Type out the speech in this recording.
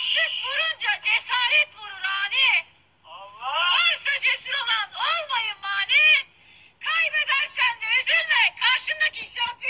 Sık vurunca cesaret vurur ani. Allah! Varsa cesur olan olmayın mani. Kaybedersen de üzülme. Karşındaki şampiyon